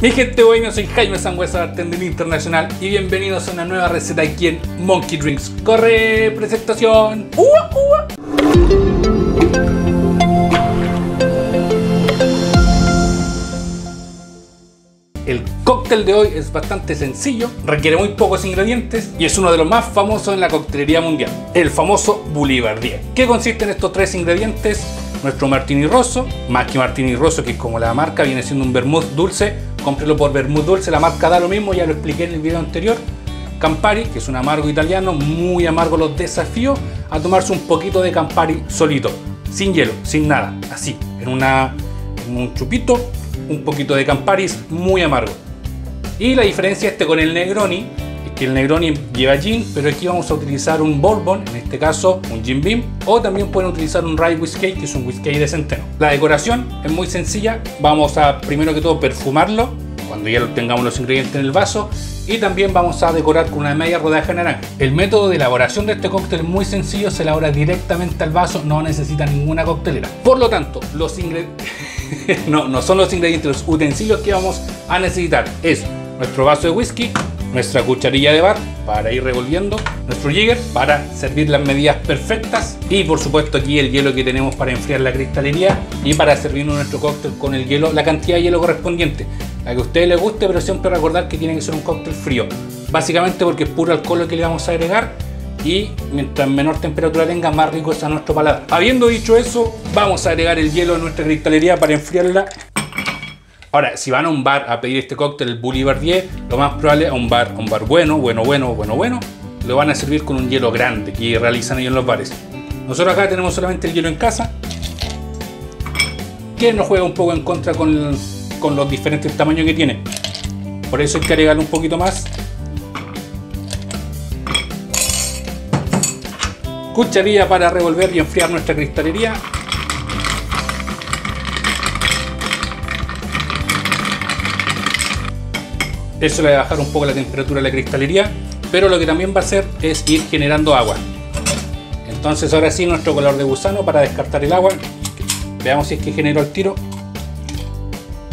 Mi gente buena, soy Jaime Sangüesa, bartender internacional y bienvenidos a una nueva receta aquí en Monkey Drinks. ¡Corre, presentación! ¡Ua, ua! El cóctel de hoy es bastante sencillo, requiere muy pocos ingredientes y es uno de los más famosos en la coctelería mundial, el famoso Boulevardier. ¿Qué consiste en estos tres ingredientes? Nuestro martini rosso, más que martini rosso que como la marca viene siendo un vermouth dulce, cómprelo por vermouth dulce, la marca da lo mismo, ya lo expliqué en el video anterior. Campari, que es un amargo italiano, muy amargo, los desafío a tomarse un poquito de Campari solito, sin hielo, sin nada, así, en, una, en un chupito, un poquito de Campari, muy amargo. Y la diferencia este con el Negroni el Negroni lleva gin, pero aquí vamos a utilizar un bourbon, en este caso un gin beam, o también pueden utilizar un rye whiskey, que es un whisky de centeno. La decoración es muy sencilla, vamos a primero que todo perfumarlo, cuando ya tengamos los ingredientes en el vaso, y también vamos a decorar con una media rodaja de naranja. El método de elaboración de este cóctel es muy sencillo, se elabora directamente al vaso, no necesita ninguna coctelera. Por lo tanto, los ingredientes... no, no son los ingredientes, los utensilios que vamos a necesitar es nuestro vaso de whisky, nuestra cucharilla de bar para ir revolviendo, nuestro jigger para servir las medidas perfectas y por supuesto aquí el hielo que tenemos para enfriar la cristalería y para servirnos nuestro cóctel con el hielo, la cantidad de hielo correspondiente, la que a ustedes les guste, pero siempre recordar que tiene que ser un cóctel frío, básicamente porque es puro alcohol lo que le vamos a agregar y mientras menor temperatura tenga, más rico es a nuestro paladar. Habiendo dicho eso, vamos a agregar el hielo a nuestra cristalería para enfriarla Ahora, si van a un bar a pedir este cóctel, el Boulevardier, lo más probable a un bar, un bar bueno, bueno, bueno, bueno, bueno, lo van a servir con un hielo grande que realizan ellos en los bares. Nosotros acá tenemos solamente el hielo en casa, que nos juega un poco en contra con, con los diferentes tamaños que tiene. Por eso hay que agregarle un poquito más. Cucharilla para revolver y enfriar nuestra cristalería. Eso le va a bajar un poco la temperatura de la cristalería, pero lo que también va a hacer es ir generando agua. Entonces ahora sí nuestro color de gusano para descartar el agua. Veamos si es que generó el tiro.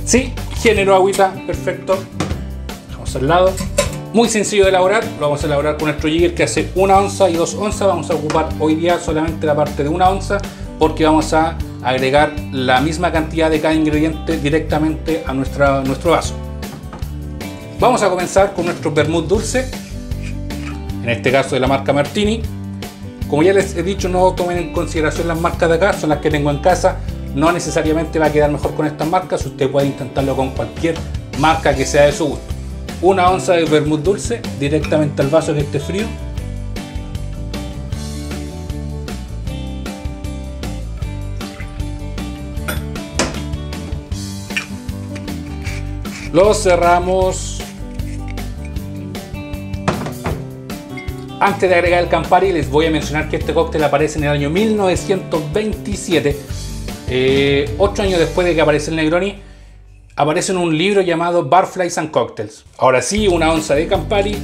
Sí, generó agüita, perfecto. Vamos al lado. Muy sencillo de elaborar, lo vamos a elaborar con nuestro jigger que hace una onza y dos onzas. Vamos a ocupar hoy día solamente la parte de una onza porque vamos a agregar la misma cantidad de cada ingrediente directamente a nuestro vaso. Vamos a comenzar con nuestro vermouth dulce, en este caso de la marca Martini. Como ya les he dicho, no tomen en consideración las marcas de acá, son las que tengo en casa. No necesariamente va a quedar mejor con estas marcas, usted puede intentarlo con cualquier marca que sea de su gusto. Una onza de vermouth dulce directamente al vaso que esté frío. Lo cerramos Antes de agregar el Campari, les voy a mencionar que este cóctel aparece en el año 1927, eh, ocho años después de que aparece el Negroni, aparece en un libro llamado Barflies and Cocktails. Ahora sí, una onza de Campari.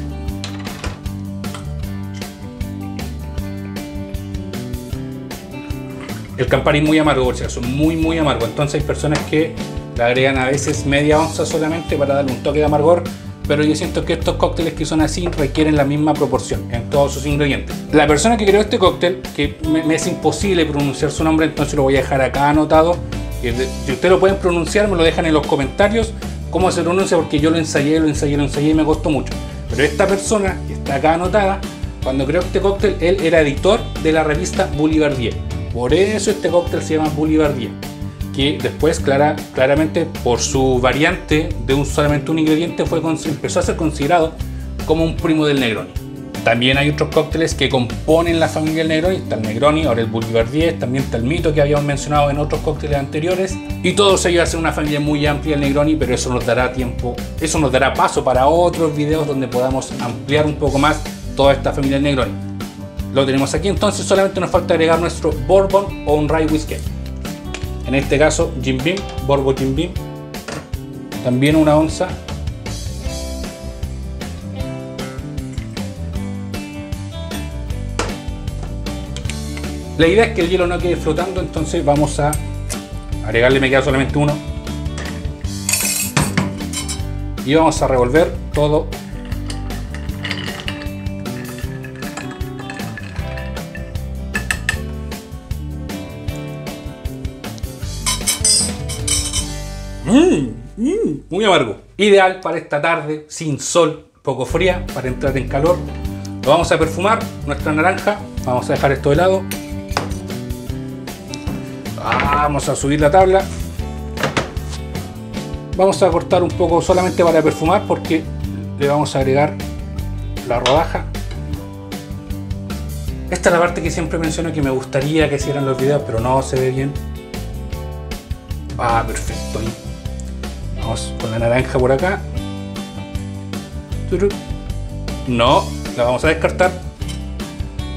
El Campari es muy amargo, por si acaso, muy muy amargo. Entonces hay personas que le agregan a veces media onza solamente para darle un toque de amargor pero yo siento que estos cócteles que son así requieren la misma proporción en todos sus ingredientes. La persona que creó este cóctel, que me, es imposible pronunciar su nombre, entonces lo voy a dejar acá anotado. Si ustedes lo pueden pronunciar, me lo dejan en los comentarios cómo se pronuncia, porque yo lo ensayé, lo ensayé, lo ensayé y me costó mucho. Pero esta persona, que está acá anotada, cuando creó este cóctel, él era editor de la revista Boulevardier. Por eso este cóctel se llama Boulevardier que después clara, claramente por su variante de un solamente un ingrediente fue, empezó a ser considerado como un primo del Negroni. También hay otros cócteles que componen la familia del Negroni, está el Negroni, ahora el Boulevardier, también está el Mito que habíamos mencionado en otros cócteles anteriores y todos ellos hacen una familia muy amplia del Negroni, pero eso nos dará tiempo, eso nos dará paso para otros videos donde podamos ampliar un poco más toda esta familia del Negroni. Lo tenemos aquí, entonces solamente nos falta agregar nuestro Bourbon o un Rye Whiskey. En este caso, Jim Beam, Borbo Jim Beam. También una onza. La idea es que el hielo no quede flotando, entonces vamos a agregarle, me queda solamente uno. y vamos a revolver todo Mmm, mmm, muy amargo. Ideal para esta tarde, sin sol, poco fría, para entrar en calor. Lo vamos a perfumar, nuestra naranja. Vamos a dejar esto de lado. Vamos a subir la tabla. Vamos a cortar un poco solamente para perfumar porque le vamos a agregar la rodaja. Esta es la parte que siempre menciono que me gustaría que hicieran los videos, pero no se ve bien. Ah, perfecto. Con la naranja por acá. No, la vamos a descartar.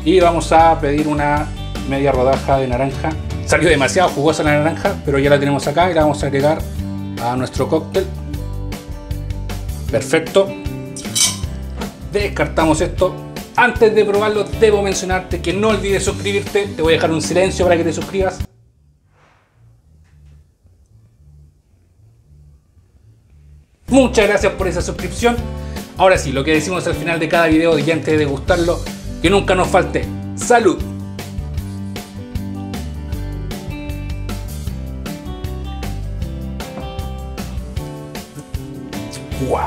Y vamos a pedir una media rodaja de naranja. Salió demasiado jugosa la naranja, pero ya la tenemos acá y la vamos a agregar a nuestro cóctel. Perfecto. Descartamos esto. Antes de probarlo, debo mencionarte que no olvides suscribirte. Te voy a dejar un silencio para que te suscribas. Muchas gracias por esa suscripción. Ahora sí, lo que decimos al final de cada video y antes de gustarlo, que nunca nos falte salud. Wow.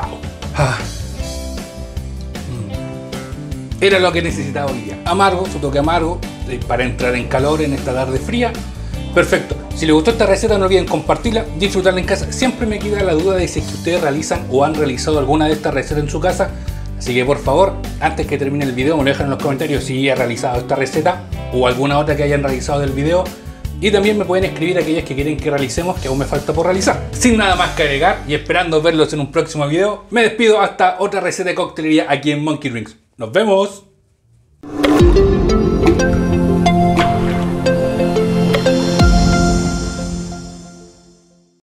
Ah. Mm. Era lo que necesitaba hoy día. Amargo, su toque amargo, eh, para entrar en calor en esta tarde fría. Perfecto. Si les gustó esta receta no olviden compartirla, disfrutarla en casa. Siempre me queda la duda de si ustedes realizan o han realizado alguna de estas recetas en su casa. Así que por favor, antes que termine el video, me lo dejan en los comentarios si he realizado esta receta o alguna otra que hayan realizado del video. Y también me pueden escribir aquellas que quieren que realicemos que aún me falta por realizar. Sin nada más que agregar y esperando verlos en un próximo video, me despido hasta otra receta de coctelería aquí en Monkey Drinks. ¡Nos vemos!